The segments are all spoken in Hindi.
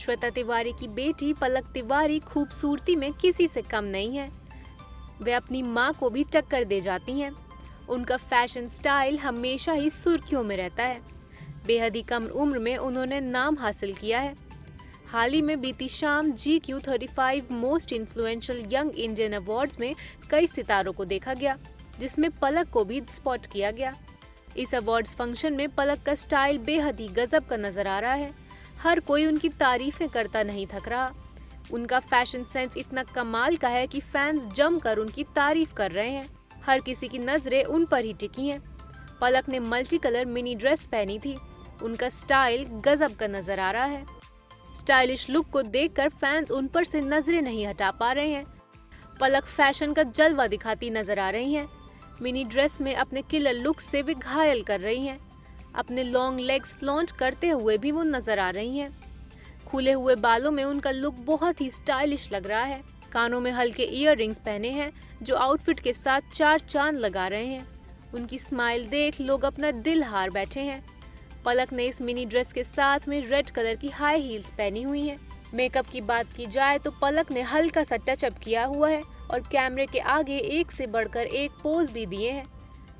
श्वेता तिवारी की बेटी पलक तिवारी खूबसूरती में किसी से कम नहीं है। वे अपनी माँ को भी टक्कर दे जाती हैं। उनका फ़ैशन स्टाइल हमेशा ही सुर्खियों में रहता है। बेहद ही कम उम्र में उन्होंने नाम हासिल किया है। हाल ही में बीती शाम G Q thirty five most influential young Indian awards में कई सितारों को देखा गया, जिसमें पलक को भी स्पॉट किया गया। इस अवार्ड्स फ़ंक्शन में पलक का स्टाइल बेहद ही गजब का नज़र आ रहा है। हर कोई उनकी तारीफें करता नहीं थक रहा उनका फ़ैशन सेंस इतना कमाल का है कि फैंस जमकर उनकी तारीफ़ कर रहे हैं। हर किसी की नज़रें उन पर ही टिकी हैं। पलक ने मल्टी कलर मिनी ड्रेस पहनी थी। उनका स्टाइल गजब का नज़र आ रहा है। स्टाइलिश लुक को देखकर फैंस उन पर से नज़रें नहीं हटा पा रहे हैं। पलक फ़ैशन का जलवा दिखाती नज़र आ रही हैं। मिनी ड्रेस में अपने किलर लुक से भी घायल कर रही हैं। अपने लॉन्ग लेग्स फ्लॉन्ट करते हुए भी वो नज़र आ रही हैं। खुले हुए बालों में उनका लुक बहुत ही स्टाइलिश लग रहा है। कानों में हल्के इयर पहने हैं, जो आउटफिट के साथ चार चाँद लगा रहे हैं। उनकी स्माइल देख लोग अपना दिल हार बैठे हैं। पलक ने इस मिनी ड्रेस के साथ में रेड कलर की हाई हील्स पहनी हुई हैं। मेकअप की बात की जाए तो पलक ने हल्का सा टचअप किया हुआ है और कैमरे के आगे एक से बढ़कर एक पोज भी दिए हैं।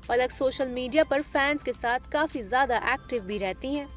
पलक सोशल मीडिया पर फैंस के साथ काफ़ी ज़्यादा एक्टिव भी रहती हैं।